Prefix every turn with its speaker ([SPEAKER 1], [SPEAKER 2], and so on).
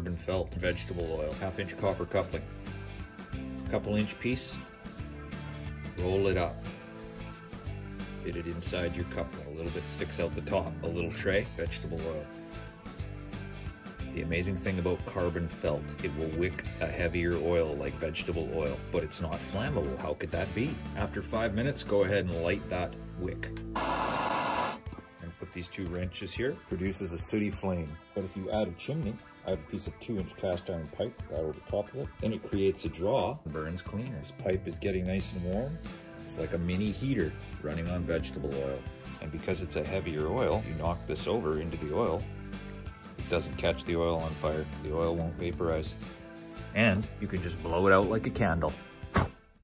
[SPEAKER 1] carbon felt vegetable oil, half inch copper coupling, couple inch piece, roll it up, fit it inside your cup. A little bit sticks out the top, a little tray, vegetable oil. The amazing thing about carbon felt, it will wick a heavier oil like vegetable oil, but it's not flammable. How could that be? After five minutes, go ahead and light that wick. Put these two wrenches here, produces a sooty flame. But if you add a chimney, I have a piece of two inch cast iron pipe right over the top of it, then it creates a draw, and burns clean. This pipe is getting nice and warm. It's like a mini heater running on vegetable oil. And because it's a heavier oil, you knock this over into the oil, it doesn't catch the oil on fire. The oil won't vaporize. And you can just blow it out like a candle.